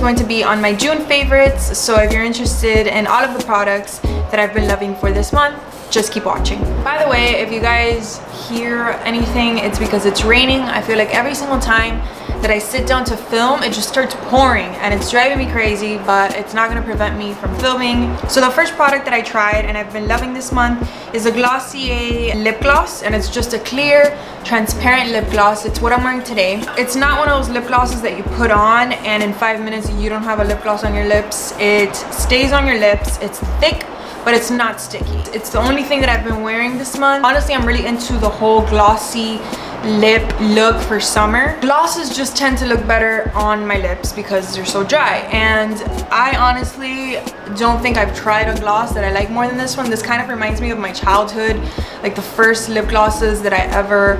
going to be on my June favorites. So if you're interested in all of the products that I've been loving for this month, just keep watching. By the way, if you guys hear anything, it's because it's raining. I feel like every single time that I sit down to film, it just starts pouring and it's driving me crazy, but it's not gonna prevent me from filming. So the first product that I tried and I've been loving this month is a Glossier lip gloss and it's just a clear, transparent lip gloss. It's what I'm wearing today. It's not one of those lip glosses that you put on and in five minutes you don't have a lip gloss on your lips. It stays on your lips, it's thick, but it's not sticky. It's the only thing that I've been wearing this month. Honestly, I'm really into the whole glossy lip look for summer. Glosses just tend to look better on my lips because they're so dry. And I honestly don't think I've tried a gloss that I like more than this one. This kind of reminds me of my childhood, like the first lip glosses that I ever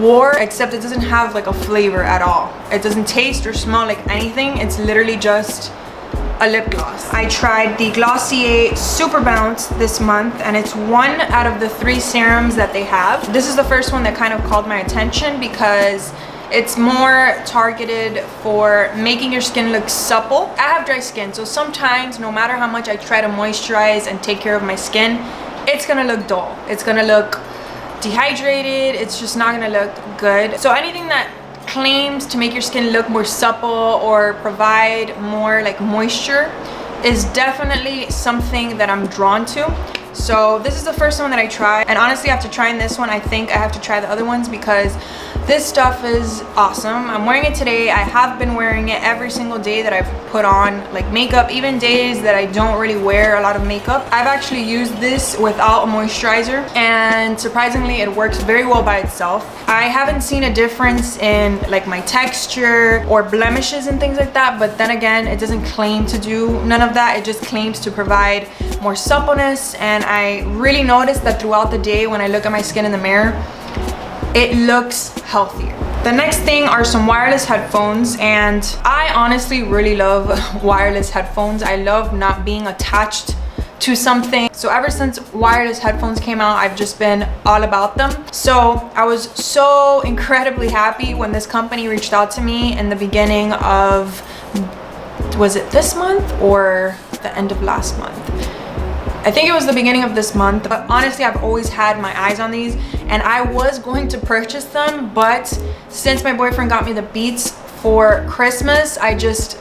wore, except it doesn't have like a flavor at all. It doesn't taste or smell like anything. It's literally just a lip gloss. I tried the Glossier Super Bounce this month and it's one out of the three serums that they have. This is the first one that kind of called my attention because it's more targeted for making your skin look supple. I have dry skin, so sometimes no matter how much I try to moisturize and take care of my skin, it's gonna look dull. It's gonna look dehydrated. It's just not gonna look good. So anything that claims to make your skin look more supple or provide more like moisture is definitely something that I'm drawn to. So this is the first one that I tried and honestly after trying this one I think I have to try the other ones because this stuff is awesome. I'm wearing it today. I have been wearing it every single day that I've put on like makeup, even days that I don't really wear a lot of makeup. I've actually used this without a moisturizer and surprisingly it works very well by itself. I haven't seen a difference in like my texture or blemishes and things like that, but then again, it doesn't claim to do none of that. It just claims to provide more suppleness and I really noticed that throughout the day when I look at my skin in the mirror, it looks healthier. The next thing are some wireless headphones and I honestly really love wireless headphones. I love not being attached to something. So ever since wireless headphones came out, I've just been all about them. So I was so incredibly happy when this company reached out to me in the beginning of, was it this month or the end of last month? I think it was the beginning of this month, but honestly, I've always had my eyes on these and I was going to purchase them, but since my boyfriend got me the Beats for Christmas, I just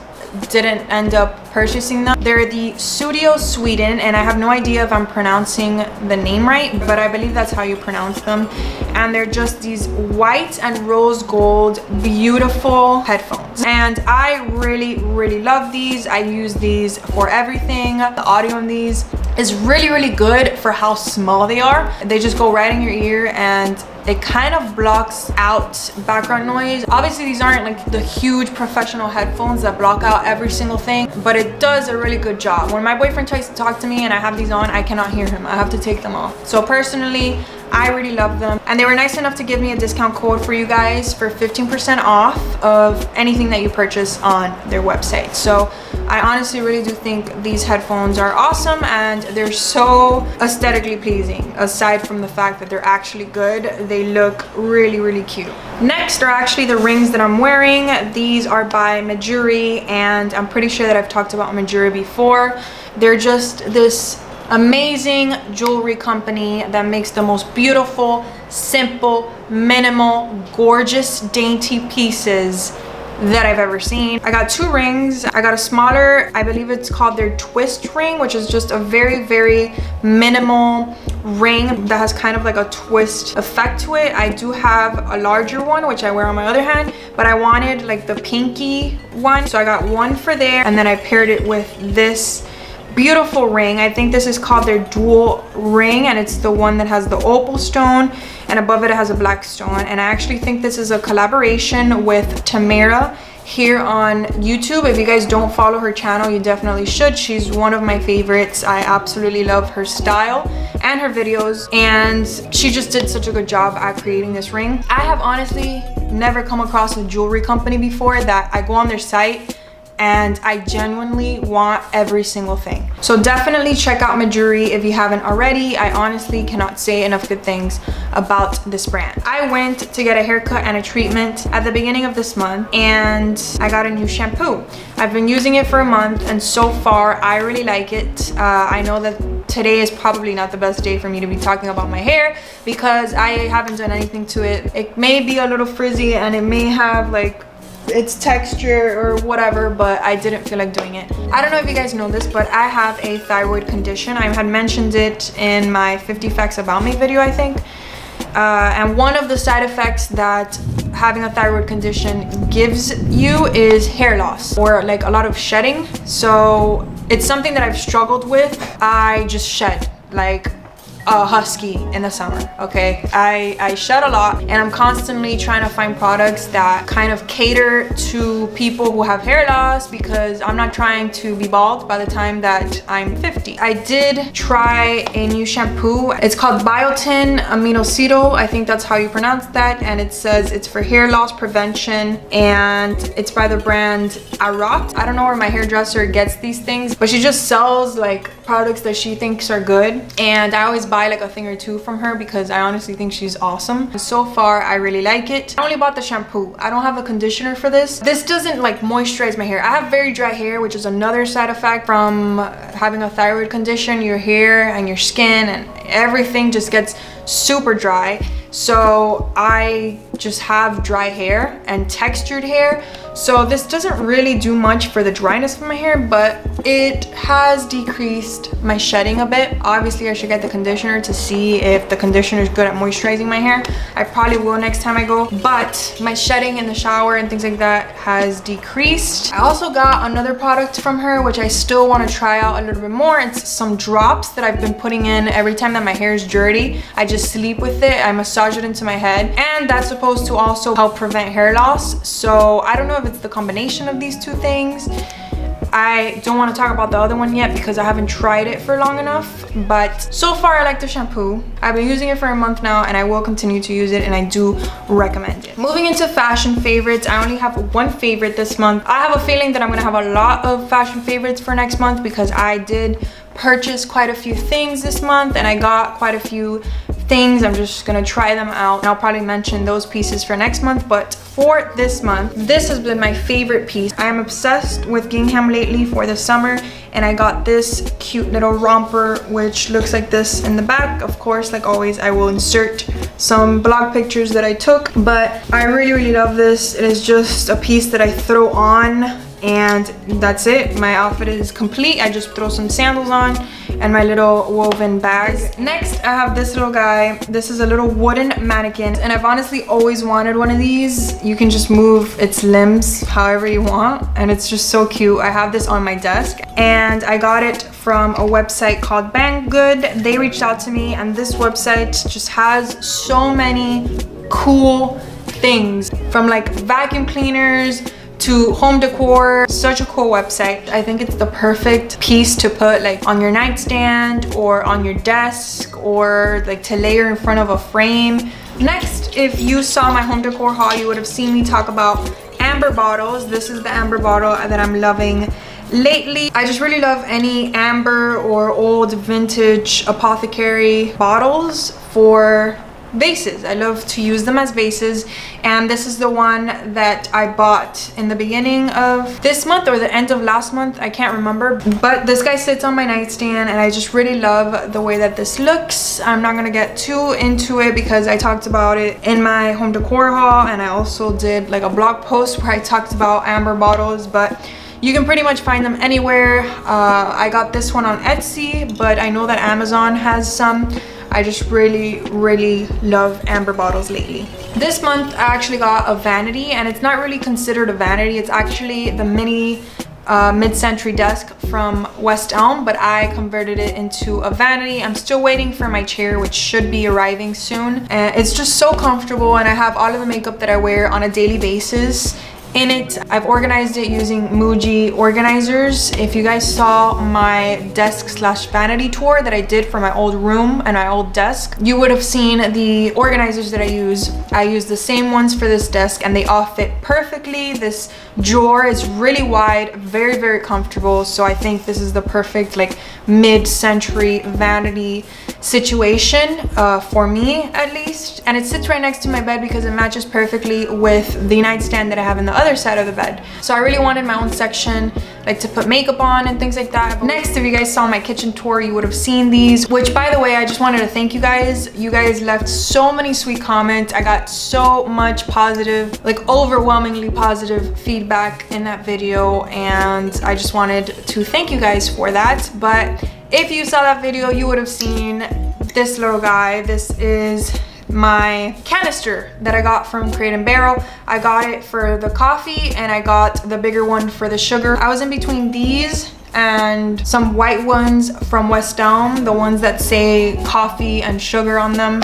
didn't end up purchasing them. They're the Sudio Sweden and I have no idea if I'm pronouncing the name right, but I believe that's how you pronounce them. And they're just these white and rose gold beautiful headphones. And I really, really love these. I use these for everything. The audio on these is really, really good for how small they are. They just go right in your ear and it kind of blocks out background noise. Obviously, these aren't like the huge professional headphones that block out every single thing, but it does a really good job. When my boyfriend tries to talk to me and I have these on, I cannot hear him. I have to take them off. So personally, I really love them. And they were nice enough to give me a discount code for you guys for 15% off of anything that you purchase on their website. So I honestly really do think these headphones are awesome and they're so aesthetically pleasing. Aside from the fact that they're actually good, they look really, really cute. Next are actually the rings that I'm wearing. These are by Mejuri and I'm pretty sure that I've talked about Mejuri before. They're just this amazing jewelry company that makes the most beautiful, simple, minimal, gorgeous, dainty pieces that I've ever seen. I got two rings. I got a smaller, I believe it's called their twist ring, which is just a very, very minimal ring that has kind of like a twist effect to it. I do have a larger one, which I wear on my other hand, but I wanted like the pinky one. So I got one for there and then I paired it with this beautiful ring. I think this is called their dual ring and it's the one that has the opal stone and above it, it has a black stone. And I actually think this is a collaboration with Tamira here on YouTube. If you guys don't follow her channel, you definitely should. She's one of my favorites. I absolutely love her style and her videos. And she just did such a good job at creating this ring. I have honestly never come across a jewelry company before that I go on their site and I genuinely want every single thing. So definitely check out Mejuri if you haven't already. I honestly cannot say enough good things about this brand. I went to get a haircut and a treatment at the beginning of this month and I got a new shampoo. I've been using it for a month and so far I really like it. Uh, I know that today is probably not the best day for me to be talking about my hair because I haven't done anything to it. It may be a little frizzy and it may have like its texture or whatever but I didn't feel like doing it. I don't know if you guys know this but I have a thyroid condition. I had mentioned it in my 50 facts about me video I think. Uh, and one of the side effects that having a thyroid condition gives you is hair loss or like a lot of shedding. So it's something that I've struggled with. I just shed like a husky in the summer okay? I i shed a lot and i'm constantly trying to find products that kind of cater to people who have hair loss because i'm not trying to be bald by the time that i'm 50 i did try a new shampoo. It's called biotin aminocetyl i think that's how you pronounce that and it says it's for hair loss prevention and it's by the brand Arot. i don't know where my hairdresser gets these things but she just sells like products that she thinks are good and i always buy like a thing or two from her because I honestly think she's awesome. So far, I really like it. I only bought the shampoo. I don't have a conditioner for this. This doesn't like moisturize my hair. I have very dry hair, which is another side effect from having a thyroid condition. Your hair and your skin and everything just gets super dry. So I just have dry hair and textured hair. So this doesn't really do much for the dryness of my hair, but it has decreased my shedding a bit. Obviously, I should get the conditioner to see if the conditioner is good at moisturizing my hair. I probably will next time I go, but my shedding in the shower and things like that has decreased. I also got another product from her, which I still want to try out a little bit more. It's some drops that I've been putting in every time that my hair is dirty. I just sleep with it. I massage it into my head, and that's supposed to also help prevent hair loss. So I don't know it's the combination of these two things. I don't want to talk about the other one yet because I haven't tried it for long enough. But so far, I like the shampoo. I've been using it for a month now and I will continue to use it and I do recommend it. Moving into fashion favorites, I only have one favorite this month. I have a feeling that I'm going to have a lot of fashion favorites for next month because I did purchase quite a few things this month and I got quite a few things. I'm just gonna try them out. And I'll probably mention those pieces for next month, but for this month, this has been my favorite piece. I am obsessed with gingham lately for the summer, and I got this cute little romper, which looks like this in the back. Of course, like always, I will insert some blog pictures that I took, but I really, really love this. It is just a piece that I throw on and that's it. My outfit is complete. I just throw some sandals on and my little woven bag next i have this little guy. This is a little wooden mannequin and i've honestly always wanted one of these. You can just move its limbs however you want and it's just so cute. I have this on my desk and i got it from a website called Banggood they reached out to me and this website just has so many cool things. From like vacuum cleaners to home decor. Such a cool website. I think it's the perfect piece to put like on your nightstand or on your desk or like to layer in front of a frame. Next if you saw my home decor haul you would have seen me talk about amber bottles. This is the amber bottle that i'm loving lately. I just really love any amber or old vintage apothecary bottles for vases. I love to use them as vases and this is the one that I bought in the beginning of this month or the end of last month. I can't remember but this guy sits on my nightstand and I just really love the way that this looks. I'm not gonna get too into it because I talked about it in my home decor haul and I also did like a blog post where I talked about amber bottles but you can pretty much find them anywhere. Uh, I got this one on Etsy, but I know that Amazon has some. I just really, really love amber bottles lately. This month, I actually got a vanity, and it's not really considered a vanity. It's actually the mini uh, mid-century desk from West Elm, but I converted it into a vanity. I'm still waiting for my chair, which should be arriving soon. And it's just so comfortable, and I have all of the makeup that I wear on a daily basis in it. I've organized it using Muji organizers. If you guys saw my desk slash vanity tour that I did for my old room and my old desk, you would have seen the organizers that I use. I use the same ones for this desk and they all fit perfectly. This drawer is really wide, very, very comfortable. So I think this is the perfect like mid-century vanity situation uh, for me at least. And it sits right next to my bed because it matches perfectly with the nightstand that I have in the other side of the bed. So I really wanted my own section like to put makeup on and things like that. Next if you guys saw my kitchen tour you would have seen these which by the way I just wanted to thank you guys. You guys left so many sweet comments. I got so much positive like overwhelmingly positive feedback in that video and I just wanted to thank you guys for that. But if you saw that video, you would have seen this little guy. This is my canister that I got from Crate and Barrel. I got it for the coffee and I got the bigger one for the sugar. I was in between these and some white ones from West Elm, the ones that say coffee and sugar on them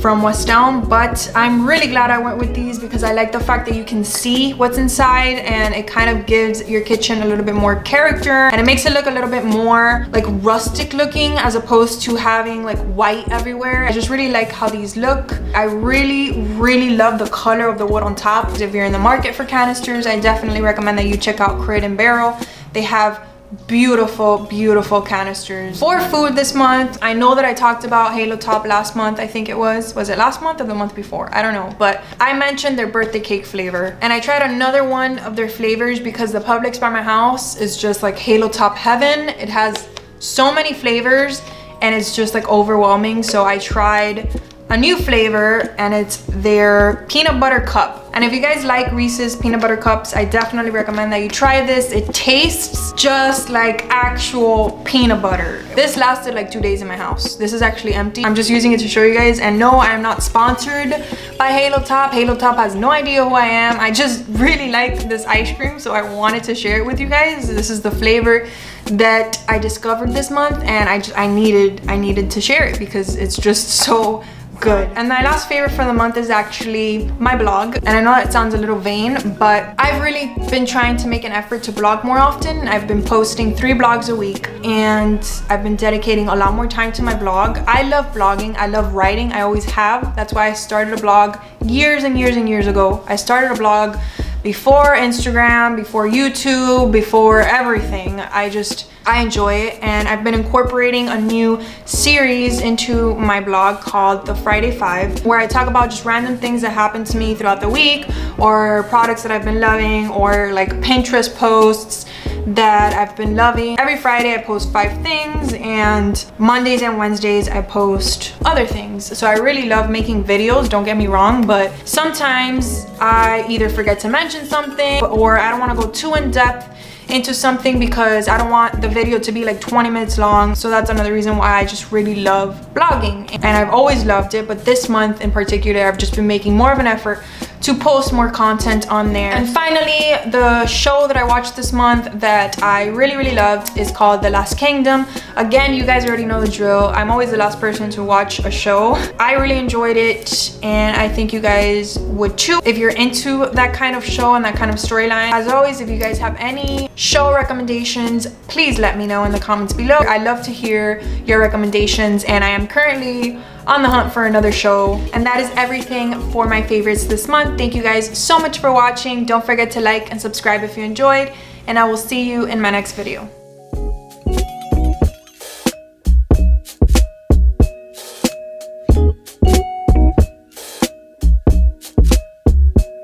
from West Elm, but I'm really glad I went with these because I like the fact that you can see what's inside and it kind of gives your kitchen a little bit more character and it makes it look a little bit more like rustic looking as opposed to having like white everywhere. I just really like how these look. I really, really love the color of the wood on top. If you're in the market for canisters, I definitely recommend that you check out Crate and Barrel. They have beautiful beautiful canisters. For food this month. I know that i talked about halo top last month i think it was. Was it last month or the month before? I don't know. But i mentioned their birthday cake flavor. And i tried another one of their flavors because the publix by my house is just like halo top heaven. It has so many flavors and it's just like overwhelming. So i tried a new flavor and it's their peanut butter cup. And if you guys like Reese's peanut butter cups, I definitely recommend that you try this. It tastes just like actual peanut butter. This lasted like two days in my house. This is actually empty. I'm just using it to show you guys. And no, I am not sponsored by Halo Top. Halo Top has no idea who I am. I just really like this ice cream, so I wanted to share it with you guys. This is the flavor that I discovered this month and I just I needed I needed to share it because it's just so good. And my last favorite for the month is actually my blog. And I know that sounds a little vain, but I've really been trying to make an effort to blog more often. I've been posting three blogs a week and I've been dedicating a lot more time to my blog. I love blogging. I love writing. I always have. That's why I started a blog years and years and years ago. I started a blog before Instagram, before YouTube, before everything. I just, I enjoy it and I've been incorporating a new series into my blog called The Friday Five where I talk about just random things that happen to me throughout the week or products that I've been loving or like Pinterest posts that I've been loving. Every Friday I post five things and Mondays and Wednesdays I post other things. So I really love making videos, don't get me wrong, but sometimes I either forget to mention something or I don't want to go too in depth into something because I don't want the video to be like 20 minutes long. So that's another reason why I just really love blogging. And I've always loved it, but this month in particular, I've just been making more of an effort to post more content on there. And finally, the show that I watched this month that I really, really loved is called The Last Kingdom. Again, you guys already know the drill. I'm always the last person to watch a show. I really enjoyed it and I think you guys would too if you're into that kind of show and that kind of storyline. As always, if you guys have any show recommendations, please let me know in the comments below. I love to hear your recommendations and I am currently on the hunt for another show. And that is everything for my favorites this month. Thank you guys so much for watching. Don't forget to like and subscribe if you enjoyed, and I will see you in my next video.